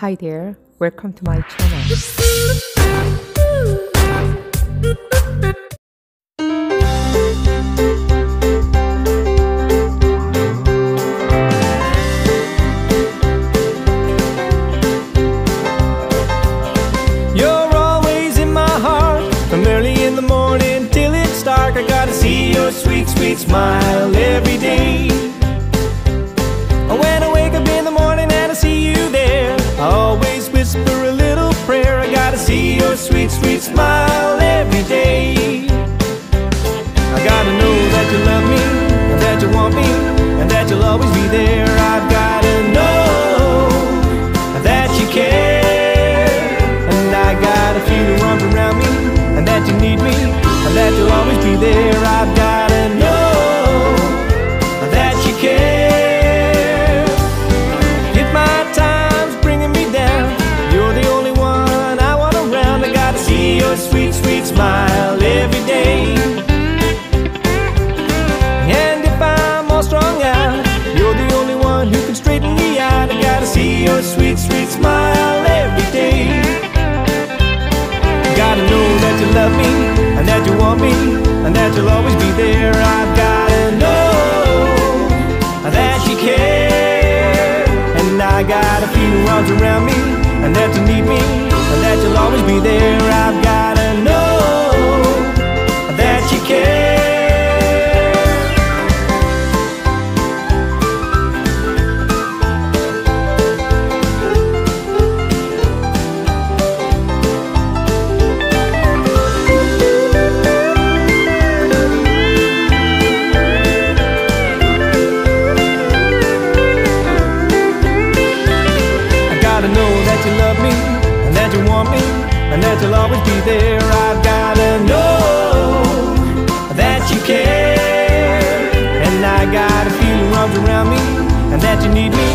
Hi there, welcome to my channel. You're always in my heart From early in the morning till it's dark I gotta see your sweet, sweet smile every day sweet, sweet smile me, and that you'll always be there. I've gotta know that you care. And I gotta feel your arms around me, and that you need me, and that you'll always be there. And that you'll always be there. I've gotta know that you care and I gotta feel your arms around me and that you need me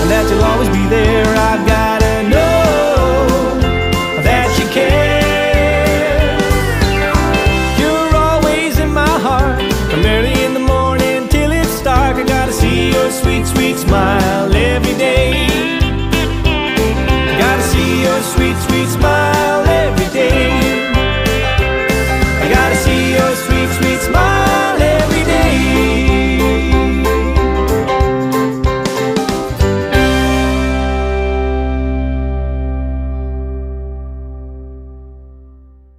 and that you'll always be there.